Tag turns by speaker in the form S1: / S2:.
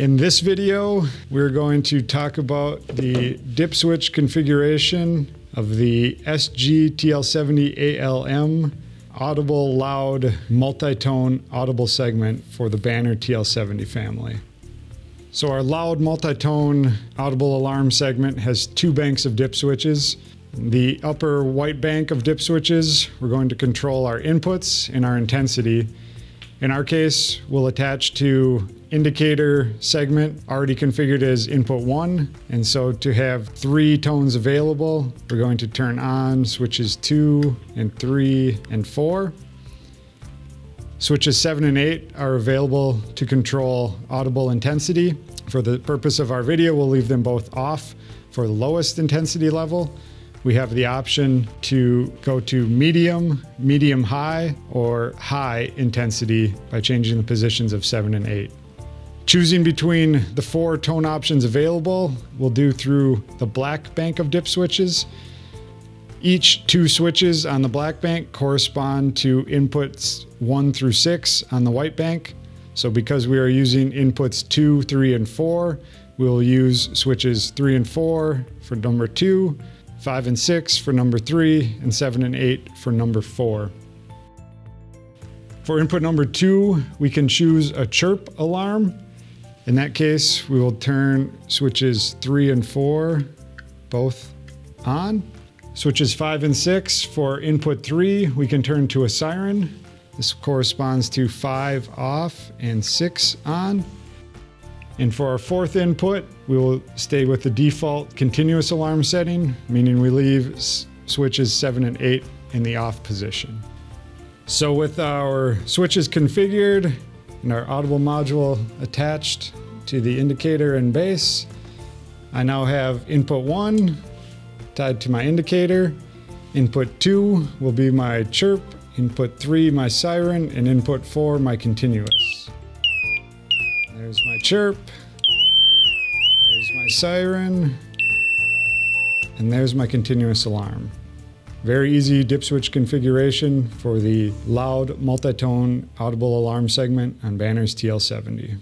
S1: In this video, we're going to talk about the dip switch configuration of the SG TL70ALM audible loud multi-tone audible segment for the Banner TL70 family. So our loud multi-tone audible alarm segment has two banks of dip switches. The upper white bank of dip switches, we're going to control our inputs and our intensity. In our case, we'll attach to indicator segment already configured as input one. And so to have three tones available, we're going to turn on switches two and three and four. Switches 7 and 8 are available to control audible intensity. For the purpose of our video, we'll leave them both off for the lowest intensity level. We have the option to go to medium, medium high, or high intensity by changing the positions of 7 and 8. Choosing between the four tone options available, we'll do through the black bank of dip switches. Each two switches on the black bank correspond to inputs one through six on the white bank. So because we are using inputs two, three, and four, we'll use switches three and four for number two, five and six for number three, and seven and eight for number four. For input number two, we can choose a chirp alarm. In that case, we will turn switches three and four both on. Switches five and six for input three, we can turn to a siren. This corresponds to five off and six on. And for our fourth input, we will stay with the default continuous alarm setting, meaning we leave switches seven and eight in the off position. So with our switches configured and our audible module attached to the indicator and base, I now have input one tied to my indicator. Input 2 will be my chirp, input 3 my siren, and input 4 my continuous. There's my chirp, there's my siren, and there's my continuous alarm. Very easy dip switch configuration for the loud multi-tone audible alarm segment on Banner's TL70.